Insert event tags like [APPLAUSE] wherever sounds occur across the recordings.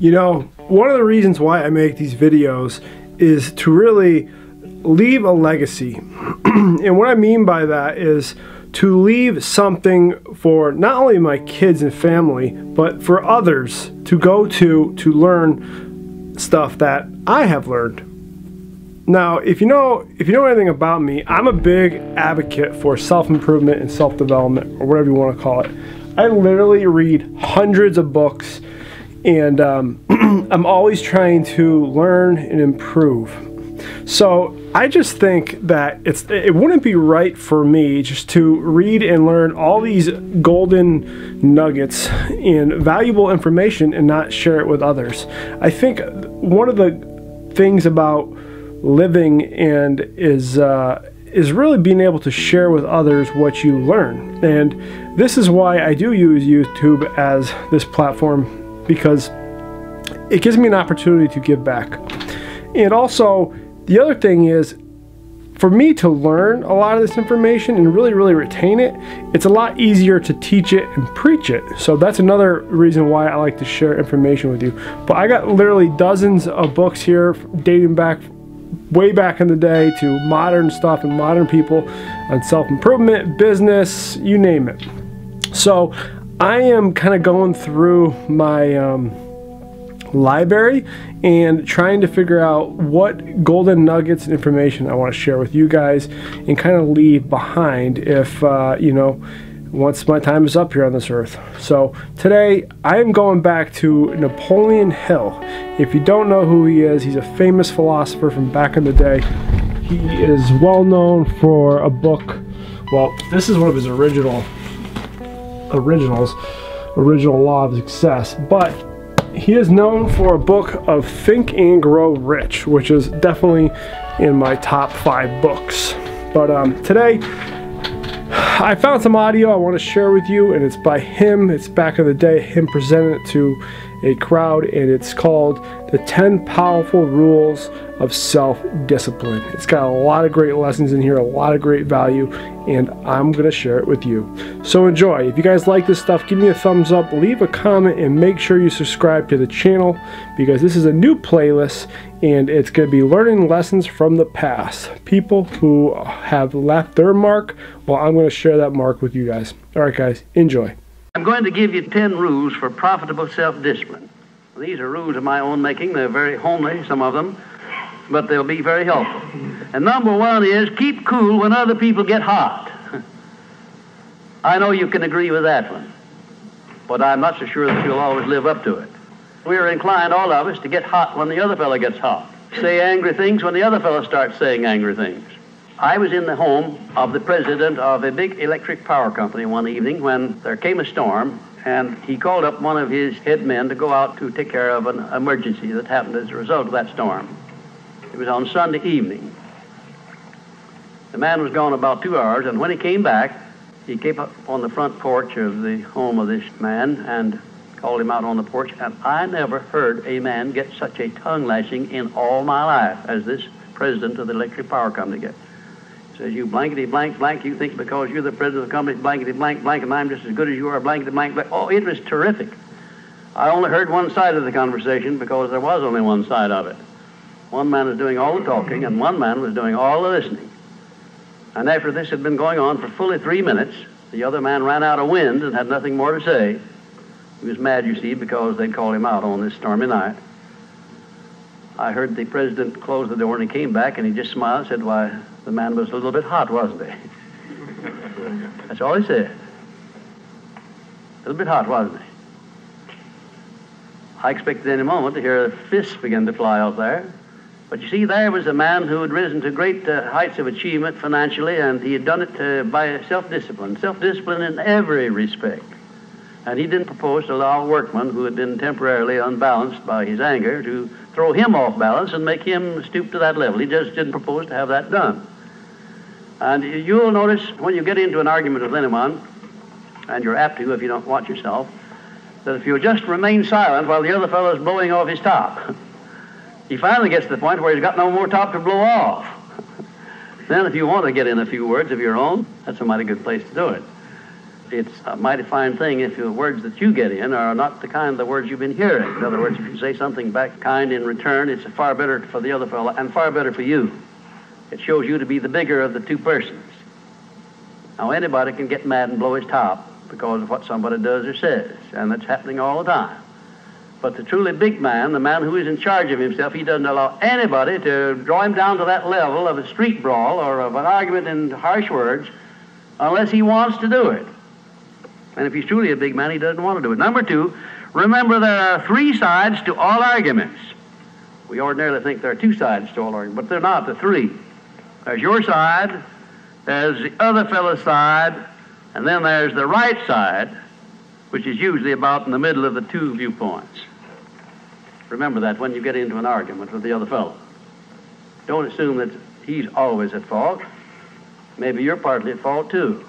You know, one of the reasons why I make these videos is to really leave a legacy. [CLEARS THROAT] and what I mean by that is to leave something for not only my kids and family, but for others to go to to learn stuff that I have learned. Now, if you know if you know anything about me, I'm a big advocate for self-improvement and self-development, or whatever you want to call it. I literally read hundreds of books and um, [CLEARS THROAT] I'm always trying to learn and improve. So I just think that it's it wouldn't be right for me just to read and learn all these golden nuggets and valuable information and not share it with others. I think one of the things about living and is uh, is really being able to share with others what you learn. And this is why I do use YouTube as this platform because it gives me an opportunity to give back. And also, the other thing is, for me to learn a lot of this information and really, really retain it, it's a lot easier to teach it and preach it. So that's another reason why I like to share information with you. But I got literally dozens of books here dating back way back in the day to modern stuff and modern people on self improvement, business, you name it. So I am kind of going through my um, library and trying to figure out what golden nuggets and information I want to share with you guys and kind of leave behind if, uh, you know, once my time is up here on this earth. So today I am going back to Napoleon Hill. If you don't know who he is, he's a famous philosopher from back in the day. He is well known for a book. Well, this is one of his original originals, original law of success. But he is known for a book of Think and Grow Rich, which is definitely in my top five books. But um, today, I found some audio I want to share with you, and it's by him. It's back in the day, him presenting it to a crowd, and it's called The 10 Powerful Rules of Self-Discipline. It's got a lot of great lessons in here, a lot of great value, and I'm going to share it with you. So enjoy. If you guys like this stuff, give me a thumbs up, leave a comment, and make sure you subscribe to the channel because this is a new playlist, and it's going to be learning lessons from the past. People who have left their mark, well, I'm going to share that mark with you guys. All right, guys, enjoy. I'm going to give you 10 rules for profitable self discipline. These are rules of my own making. They're very homely, some of them, but they'll be very helpful. And number one is keep cool when other people get hot. [LAUGHS] I know you can agree with that one, but I'm not so sure that you'll always live up to it. We're inclined, all of us, to get hot when the other fellow gets hot. Say angry things when the other fellow starts saying angry things. I was in the home of the president of a big electric power company one evening when there came a storm, and he called up one of his head men to go out to take care of an emergency that happened as a result of that storm. It was on Sunday evening. The man was gone about two hours, and when he came back, he came up on the front porch of the home of this man and called him out on the porch, and I never heard a man get such a tongue lashing in all my life as this president of the electric power company gets. Says you blankety blank blank, you think because you're the president of the company, blankety blank blank, and I'm just as good as you are, blankety blank blank. Oh, it was terrific. I only heard one side of the conversation because there was only one side of it. One man was doing all the talking, and one man was doing all the listening. And after this had been going on for fully three minutes, the other man ran out of wind and had nothing more to say. He was mad, you see, because they'd called him out on this stormy night. I heard the president close the door and he came back and he just smiled and said, Why, the man was a little bit hot, wasn't he? That's all he said. A little bit hot, wasn't he? I expected any moment to hear fists begin to fly out there. But you see, there was a man who had risen to great uh, heights of achievement financially, and he had done it uh, by self discipline. Self discipline in every respect. And he didn't propose to allow a workman who had been temporarily unbalanced by his anger to throw him off balance and make him stoop to that level. He just didn't propose to have that done. And you'll notice when you get into an argument with anyone, and you're apt to if you don't watch yourself, that if you just remain silent while the other fellow's blowing off his top, [LAUGHS] he finally gets to the point where he's got no more top to blow off. [LAUGHS] then if you want to get in a few words of your own, that's a mighty good place to do it. it's a mighty fine thing if the words that you get in are not the kind of the words you've been hearing. In other words, if you say something back kind in return, it's far better for the other fellow and far better for you. It shows you to be the bigger of the two persons. Now, anybody can get mad and blow his top because of what somebody does or says, and that's happening all the time. But the truly big man, the man who is in charge of himself, he doesn't allow anybody to draw him down to that level of a street brawl or of an argument in harsh words unless he wants to do it. And if he's truly a big man, he doesn't want to do it. Number two, remember there are three sides to all arguments. We ordinarily think there are two sides to all arguments, but they're not. They're three. There's your side, there's the other fellow's side, and then there's the right side, which is usually about in the middle of the two viewpoints. Remember that when you get into an argument with the other fellow. Don't assume that he's always at fault. Maybe you're partly at fault too.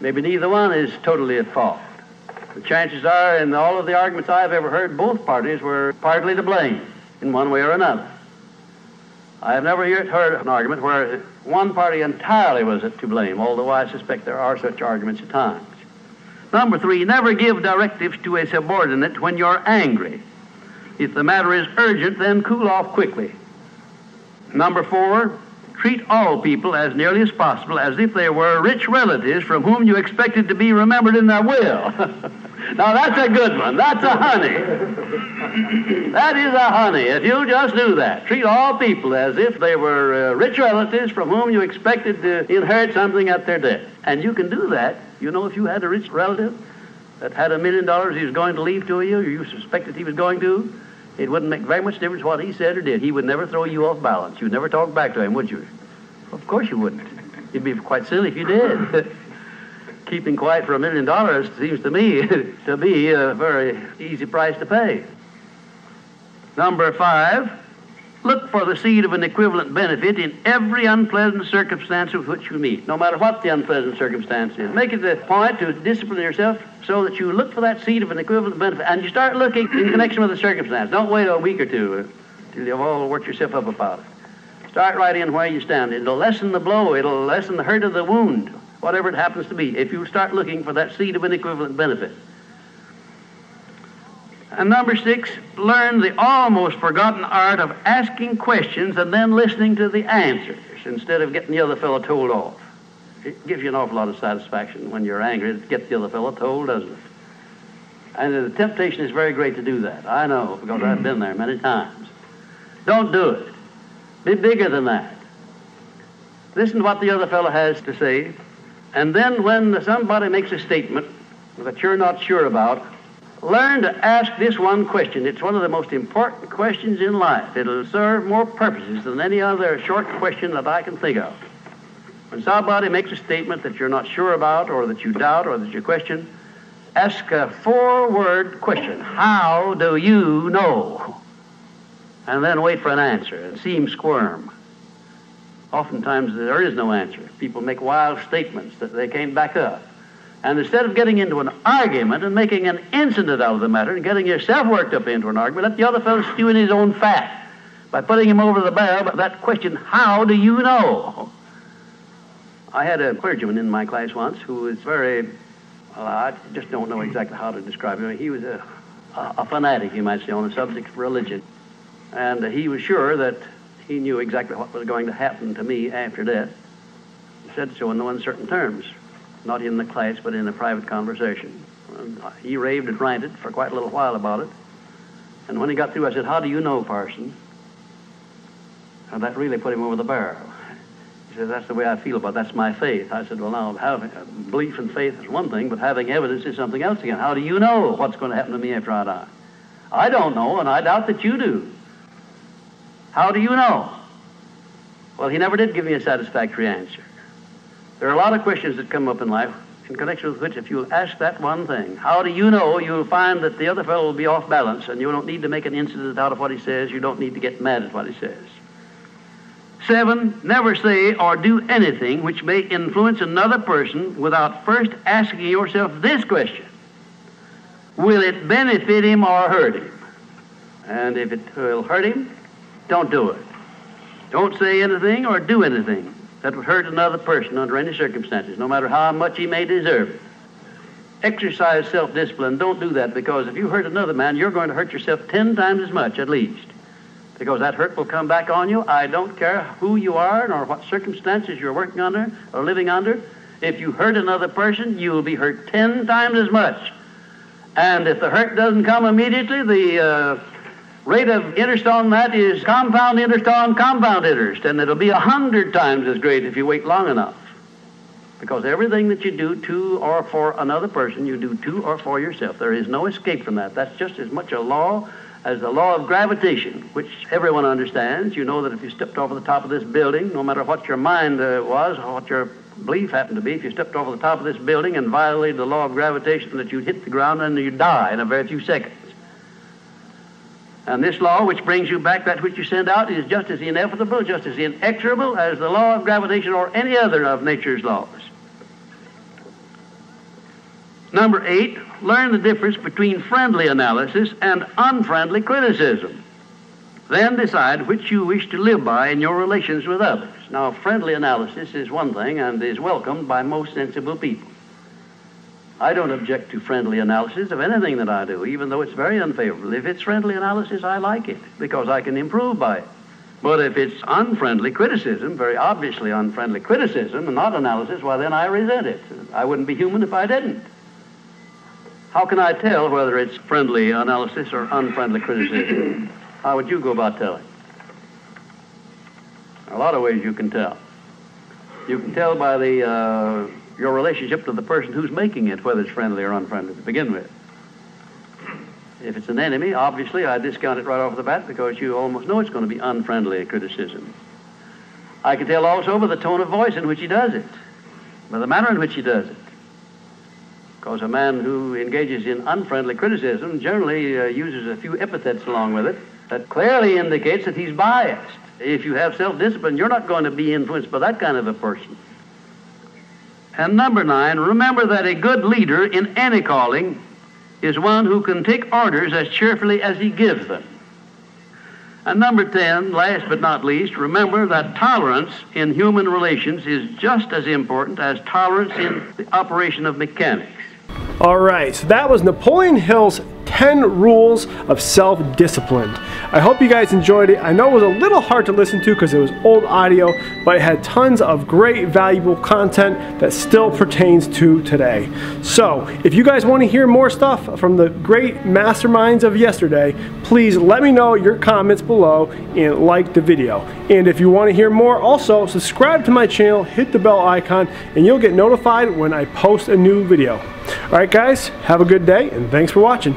Maybe neither one is totally at fault. The chances are, in all of the arguments I've ever heard, both parties were partly to blame in one way or another. I have never yet heard an argument where one party entirely was to blame, although I suspect there are such arguments at times. Number three, never give directives to a subordinate when you're angry. If the matter is urgent, then cool off quickly. Number four, treat all people as nearly as possible as if they were rich relatives from whom you expected to be remembered in their will. [LAUGHS] now that's a good one. That's a honey. that is a honey. If you'll just do that, treat all people as if they were uh, rich relatives from whom you expected to inherit something at their death. And you can do that. You know, if you had a rich relative that had a million dollars he was going to leave to you, or you suspected he was going to, it wouldn't make very much difference what he said or did. He would never throw you off balance. You'd never talk back to him, would you? Of course you wouldn't. You'd be quite silly if you did. [LAUGHS] Keeping quiet for a million dollars seems to me [LAUGHS] to be a very easy price to pay. Number five, look for the seed of an equivalent benefit in every unpleasant circumstance with which you meet, no matter what the unpleasant circumstance is. Make it a point to discipline yourself so that you look for that seed of an equivalent benefit and you start looking in connection with the circumstance. Don't wait a week or two uh, till you've all worked yourself up about it. Start right in where you stand. It'll lessen the blow, it'll lessen the hurt of the wound, whatever it happens to be, if you start looking for that seed of an equivalent benefit. And number six, learn the almost forgotten art of asking questions and then listening to the answers instead of getting the other fellow told off. It gives you an awful lot of satisfaction when you're angry to get the other fellow told, doesn't it? And the temptation is very great to do that. I know because I've been there many times. Don't do it. Be bigger than that. Listen to what the other fellow has to say. And then when somebody makes a statement that you're not sure about, learn to ask this one question. It's one of the most important questions in life. It'll serve more purposes than any other short question that I can think of. When somebody makes a statement that you're not sure about, or that you doubt, or that you question, ask a four word question How do you know? and then wait for an answer and see him squirm. Oftentimes there is no answer. People make wild statements that they can't back up. And instead of getting into an argument and making an incident out of the matter and getting yourself worked up into an argument, let the other fellow stew in his own fat by putting him over the barrel. But that question, how do you know? I had a clergyman in my class once who was very, well, I just don't know exactly how to describe him. He was a, a fanatic, you might say, on the subject of religion. And he was sure that he knew exactly what was going to happen to me after death. He said so in no uncertain terms, not in the class, but in a private conversation. And uh, he raved and ranted for quite a little while about it. And when he got through, I said, How do you know, Parson? And that really put him over the barrel. He said, That's the way I feel about it. That's my faith. I said, Well, now, having, uh, belief and faith is one thing, but having evidence is something else again. How do you know what's going to happen to me after I die? I don't know, and I doubt that you do. How do you know? Well, he never did give me a satisfactory answer. There are a lot of questions that come up in life in connection with which, if you'll ask that one thing, how do you know, you'll find that the other fellow will be off balance and you don't need to make an incident out of what he says. You don't need to get mad at what he says. Seven, never say or do anything which may influence another person without first asking yourself this question Will it benefit him or hurt him? And if it will hurt him, don't do it. Don't say anything or do anything that would hurt another person under any circumstances, no matter how much he may deserve it. exercise self discipline, don't do that because if you hurt another man, you're going to hurt yourself ten times as much at least. Because that hurt will come back on you. I don't care who you are nor what circumstances you're working under or living under. If you hurt another person, you will be hurt ten times as much. And if the hurt doesn't come immediately, the uh, rate of interest on that is compound interest on compound interest, and it'll be a hundred times as great if you wait long enough. Because everything that you do to or for another person, you do to or for yourself. There is no escape from that. That's just as much a law as the law of gravitation, which everyone understands. You know that if you stepped over the top of this building, no matter what your mind uh, was or what your belief happened to be, if you stepped over the top of this building and violated the law of gravitation, that you'd hit the ground and you'd die in a very few seconds. And this law, which brings you back that which you send out, is just as inevitable, just as inexorable as the law of gravitation or any other of nature's laws. Number eight, learn the difference between friendly analysis and unfriendly criticism. Then decide which you wish to live by in your relations with others. Now, friendly analysis is one thing and is welcomed by most sensible people. I don't object to friendly analysis of anything that I do, even though it's very unfavorable. If it's friendly analysis, I like it because I can improve by it. But if it's unfriendly criticism, very obviously unfriendly criticism, and not analysis, well, then I resent it. I wouldn't be human if I didn't. How can I tell whether it's friendly analysis or unfriendly criticism? How would you go about telling? A lot of ways you can tell. You can tell by the uh, your relationship to the person who's making it, whether it's friendly or unfriendly to begin with. If it's an enemy, obviously I discount it right off the bat because you almost know it's going to be unfriendly criticism. I can tell also by the tone of voice in which he does it, by the manner in which he does it. Because a man who engages in unfriendly criticism generally uh, uses a few epithets along with it that clearly indicates that he's biased. If you have self discipline, you're not going to be influenced by that kind of a person. And number nine, remember that a good leader in any calling is one who can take orders as cheerfully as he gives them. And number 10, last but not least, remember that tolerance in human relations is just as important as tolerance in the operation of mechanics. All right, so that was Napoleon Hill's 10 Rules of Self Discipline. I hope you guys enjoyed it. I know it was a little hard to listen to because it was old audio, but it had tons of great, valuable content that still pertains to today. So, if you guys want to hear more stuff from the great masterminds of yesterday, please let me know your comments below and like the video. And if you want to hear more, also subscribe to my channel, hit the bell icon, and you'll get notified when I post a new video. All right, guys, have a good day, and thanks for watching.